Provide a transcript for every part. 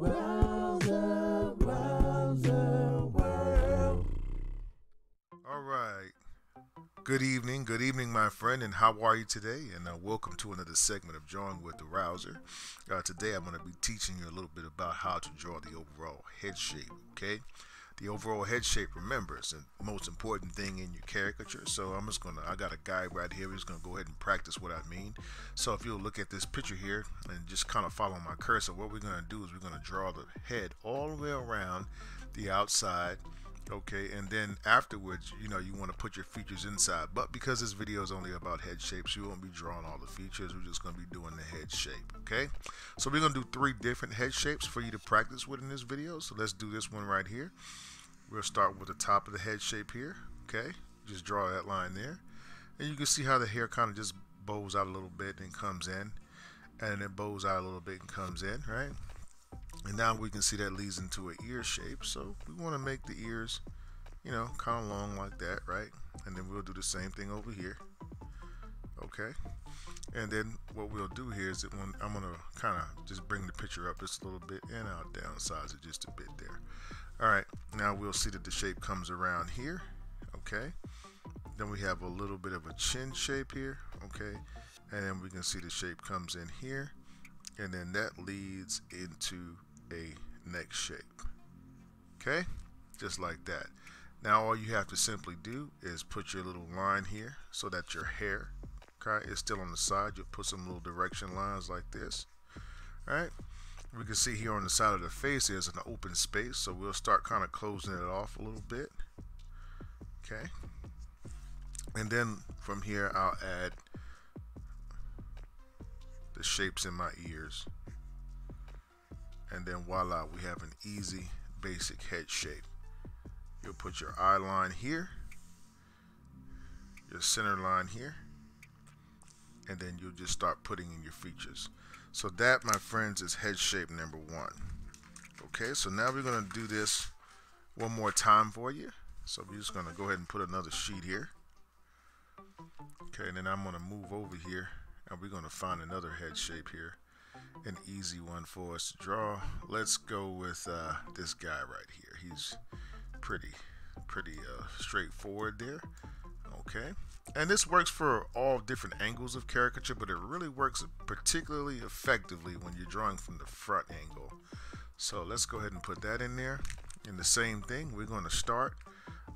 Rowser, rowser, world. All right. Good evening, good evening, my friend, and how are you today? And uh, welcome to another segment of Drawing with the Rowser. Uh, today, I'm going to be teaching you a little bit about how to draw the overall head shape. Okay, the overall head shape. Remember, is the most important thing in your caricature. So I'm just gonna, I got a guy right here. We're gonna go ahead and practice what I mean. So if you'll look at this picture here and just kind of follow my cursor, what we're gonna do is we're gonna draw the head all the way around the outside okay and then afterwards you know you want to put your features inside but because this video is only about head shapes you won't be drawing all the features we're just going to be doing the head shape okay so we're going to do three different head shapes for you to practice with in this video so let's do this one right here we'll start with the top of the head shape here okay? Just draw that line there. And you can see how the hair kind of just bows out a little bit and comes in. And it bows out a little bit and comes in right? And now we can see that leads into an ear shape. So we want to make the ears you know kind of long like that right? And then we'll do the same thing over here okay? And then what we'll do here is that when I'm gonna kind of just bring the picture up just a little bit and I'll downsize it just a bit there all right now we'll see that the shape comes around here okay? Then we have a little bit of a chin shape here okay? And then we can see the shape comes in here and then that leads into a neck shape okay? Just like that. Now all you have to simply do is put your little line here so that your hair okay is still on the side. You'll put some little direction lines like this all right we can see here on the side of the face there's an open space so we'll start kind of closing it off a little bit. Okay. And then from here I'll add the shapes in my ears. And then voila we have an easy basic head shape. You'll put your eye line here your center line here and then you'll just start putting in your features. So that my friends is head shape number one. Okay so now we're going to do this one more time for you. So we're just going to go ahead and put another sheet here. Okay and then I'm going to move over here and we're going to find another head shape here. An easy one for us to draw. Let's go with uh, this guy right here. He's pretty pretty uh, straightforward there. Okay and this works for all different angles of caricature but it really works particularly effectively when you're drawing from the front angle so let's go ahead and put that in there and the same thing we're going to start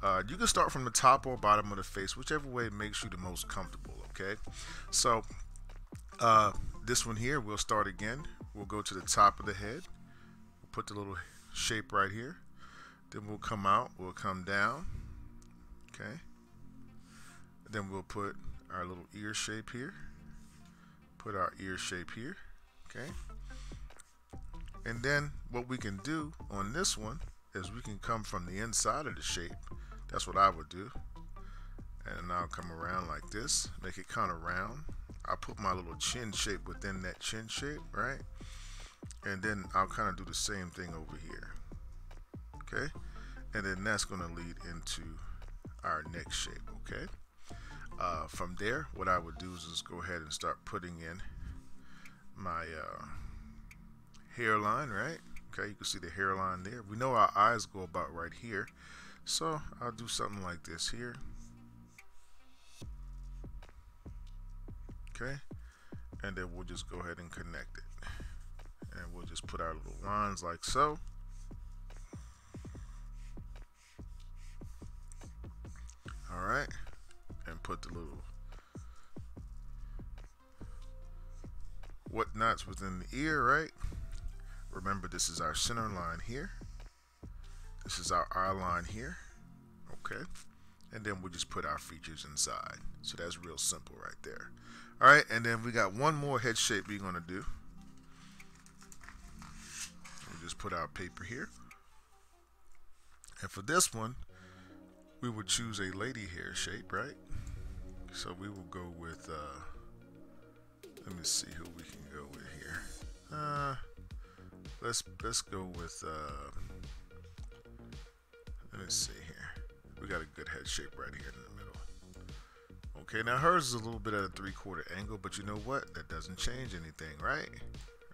uh, you can start from the top or bottom of the face whichever way makes you the most comfortable okay so uh, this one here, we'll start again. We'll go to the top of the head. Put the little shape right here. Then we'll come out. We'll come down. Okay. Then we'll put our little ear shape here. Put our ear shape here. Okay. And then what we can do on this one is we can come from the inside of the shape. That's what I would do. And I'll come around like this. Make it kind of round. I put my little chin shape within that chin shape, right? And then I'll kind of do the same thing over here. Okay? And then that's going to lead into our next shape, okay? Uh, from there, what I would do is just go ahead and start putting in my uh, hairline, right? Okay, you can see the hairline there. We know our eyes go about right here. So I'll do something like this here. okay and then we'll just go ahead and connect it and we'll just put our little lines like so all right and put the little whatnots within the ear right? Remember this is our center line here. This is our eye line here. Okay. And then we'll just put our features inside. So that's real simple right there. All right, and then we got one more head shape we're gonna do. We'll just put our paper here. And for this one, we would choose a lady hair shape, right? So we will go with, uh, let me see who we can go with here. Uh, let's, let's go with, uh, let me see here. We got a good head shape right here in the middle. Okay, now hers is a little bit at a three quarter angle, but you know what? That doesn't change anything, right?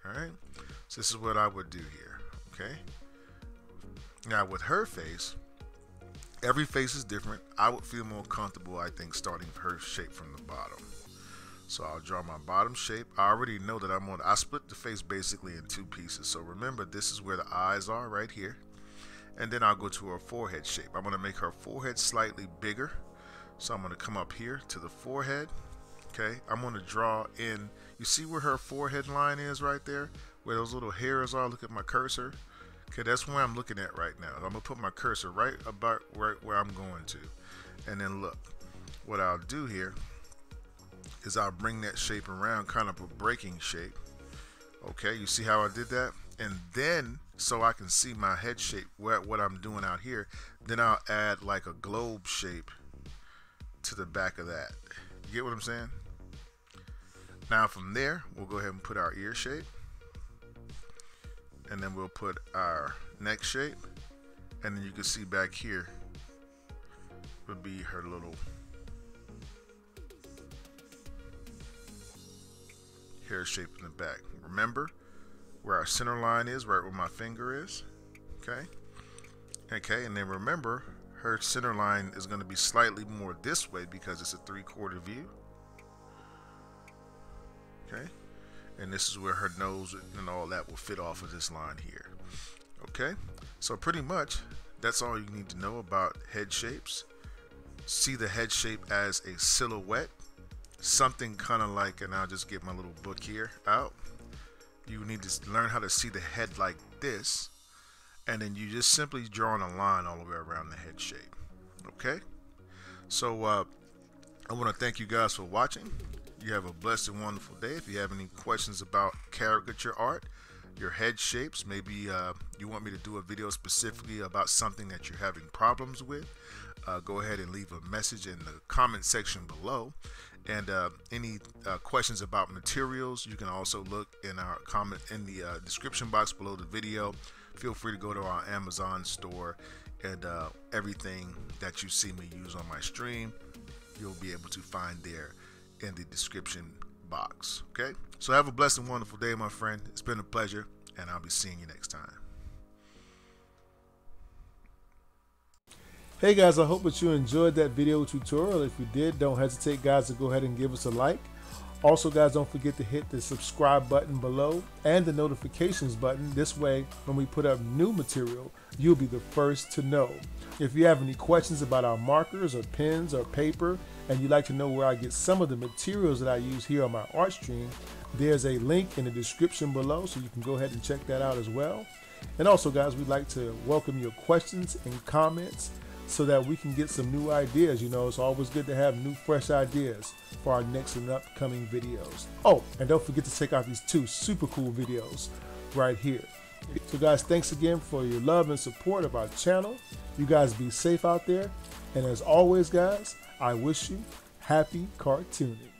All right. So this is what I would do here. Okay. Now with her face, every face is different. I would feel more comfortable, I think, starting her shape from the bottom. So I'll draw my bottom shape. I already know that I'm on, I split the face basically in two pieces. So remember, this is where the eyes are right here. And then I'll go to her forehead shape. I'm gonna make her forehead slightly bigger. So I'm gonna come up here to the forehead. Okay, I'm gonna draw in, you see where her forehead line is right there? Where those little hairs are, look at my cursor. Okay, that's where I'm looking at right now. I'm gonna put my cursor right about right where I'm going to. And then look, what I'll do here is I'll bring that shape around, kind of a breaking shape. Okay, you see how I did that? And then, so I can see my head shape, what, what I'm doing out here, then I'll add like a globe shape to the back of that. You get what I'm saying? Now from there, we'll go ahead and put our ear shape. And then we'll put our neck shape. And then you can see back here would be her little hair shape in the back. Remember where our center line is, right where my finger is. Okay. Okay, and then remember her center line is going to be slightly more this way because it's a three quarter view. Okay. And this is where her nose and all that will fit off of this line here. Okay. So pretty much that's all you need to know about head shapes. See the head shape as a silhouette something kind of like, and I'll just get my little book here out. You need to learn how to see the head like this, and then you just simply drawing a line all the way around the head shape. Okay? So, uh, I want to thank you guys for watching. You have a blessed and wonderful day. If you have any questions about caricature art, your head shapes, maybe uh, you want me to do a video specifically about something that you're having problems with, uh, go ahead and leave a message in the comment section below. And uh, any uh, questions about materials, you can also look in our comment in the uh, description box below the video. Feel free to go to our Amazon store and uh, everything that you see me use on my stream, you'll be able to find there in the description box. Okay? So have a blessed and wonderful day, my friend. It's been a pleasure, and I'll be seeing you next time. Hey guys, I hope that you enjoyed that video tutorial. If you did, don't hesitate guys to go ahead and give us a like. Also guys, don't forget to hit the subscribe button below and the notifications button. This way, when we put up new material, you'll be the first to know. If you have any questions about our markers or pens or paper, and you'd like to know where I get some of the materials that I use here on my art stream, there's a link in the description below so you can go ahead and check that out as well. And also guys, we'd like to welcome your questions and comments so that we can get some new ideas. You know, it's always good to have new, fresh ideas for our next and upcoming videos. Oh, and don't forget to check out these two super cool videos right here. So guys, thanks again for your love and support of our channel. You guys be safe out there. And as always, guys, I wish you happy cartooning.